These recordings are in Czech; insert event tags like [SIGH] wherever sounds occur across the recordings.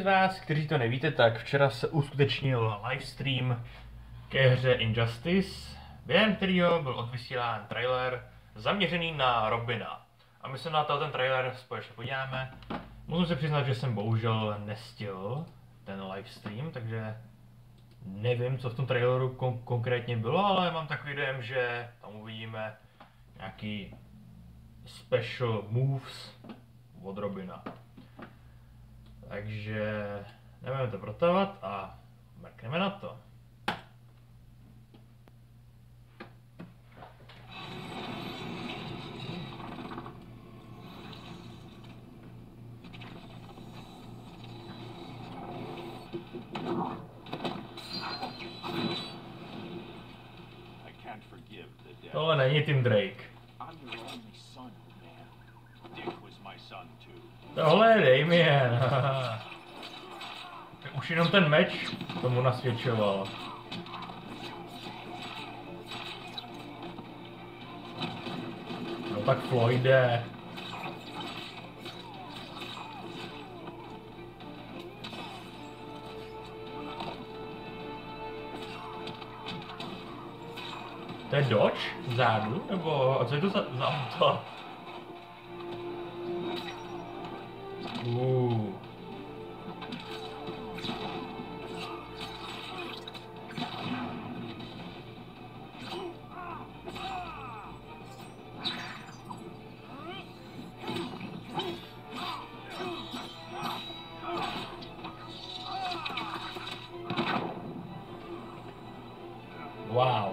Z vás, kteří to nevíte, tak včera se uskutečnil livestream ke hře Injustice, během kterého byl odvysílán trailer zaměřený na Robina. A my se na to ten trailer společně podíváme. Musím se přiznat, že jsem bohužel nestil ten livestream, takže nevím, co v tom traileru kon- konkrétně bylo, ale mám takový dojem, že tam uvidíme nějaký special moves od Robina. Takže nebudeme to protahovat a mrkneme na to. Tohle není Tim Drake. Tohle je Damien. [LAUGHS] Už jenom ten meč tomu nasvědčoval. No tak Floyde. To je Dodge vzadu? Nebo co je to za, za auto? Uh. Wow.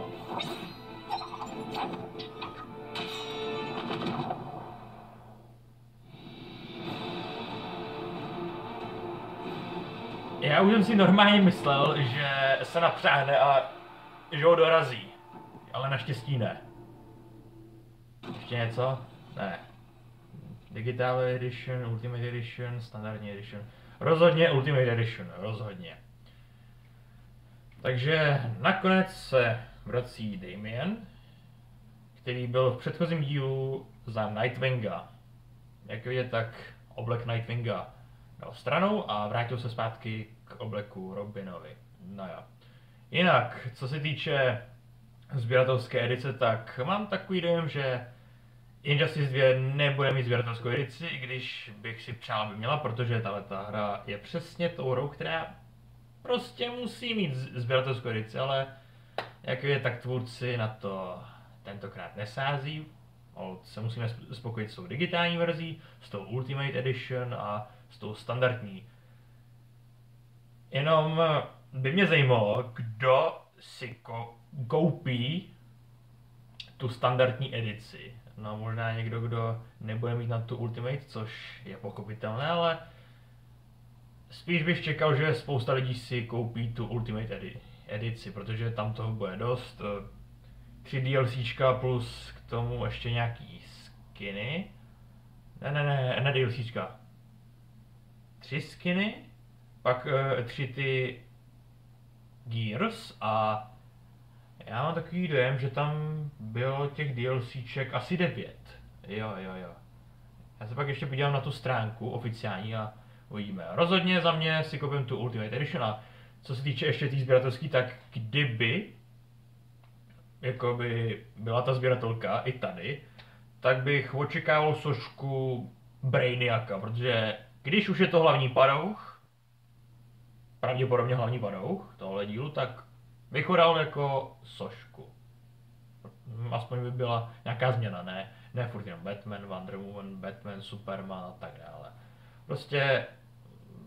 Já už jsem si normálně myslel, že se napřáhne a že ho dorazí. Ale naštěstí ne. Ještě něco? Ne. Digital Edition, Ultimate Edition, standardní Edition. Rozhodně Ultimate Edition, rozhodně. Takže nakonec se vrací Damien, který byl v předchozím dílu za Nightwinga. Jak vidět, tak oblek Nightwinga dal stranou a vrátil se zpátky k obleku Robinovi. No jo. Jinak, co se týče sběratelské edice, tak mám takový dojem, že Injustice 2 nebude mít sběratelskou edici, i když bych si přál, aby měla, protože tahle ta hra je přesně tou hrou, která prostě musí mít sběratelskou edici, ale jak je, tak tvůrci na to tentokrát nesází. Se musíme sp- spokojit s tou digitální verzí, s tou Ultimate Edition a s tou standardní. Jenom by mě zajímalo, kdo si ko- koupí tu standardní edici. No možná někdo, kdo nebude mít na tu Ultimate, což je pochopitelné, ale spíš bych čekal, že spousta lidí si koupí tu Ultimate edi- edici, protože tam toho bude dost. Tři DLCčka plus k tomu ještě nějaký skiny. Ne, ne, ne, ne DLCčka. Tři skiny, pak uh, tři ty Gears a já mám takový dojem, že tam bylo těch DLCček asi devět. Jo, jo, jo. Já se pak ještě podívám na tu stránku oficiální a uvidíme. Rozhodně za mě si koupím tu Ultimate Edition a co se týče ještě té tý sběratelské, tak kdyby jakoby byla ta sběratelka i tady, tak bych očekával sošku Brainiaka, protože když už je to hlavní padouch, pravděpodobně hlavní padouch tohle dílu, tak bych ho jako sošku. Aspoň by byla nějaká změna, ne, ne furt jenom Batman, Wonder Woman, Batman, Superman a tak dále. Prostě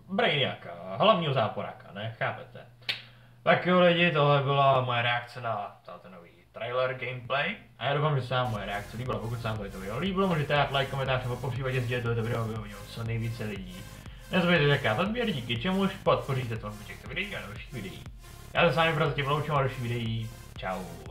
Brainiaka, hlavního záporáka, ne, chápete? Tak jo lidi, tohle byla moje reakce na ten nový trailer gameplay. A já doufám, že se vám moje reakce líbila. Pokud se vám to video líbilo, můžete dát like, komentář nebo po případě sdílet tohoto video, aby vidělo co nejvíce lidí. Nezapomeňte zakázat odběr, díky čemuž podpoříte tvorbu těchto videí a dalších videí. Já se s vámi prozatím loučím a dalších videí. Čau.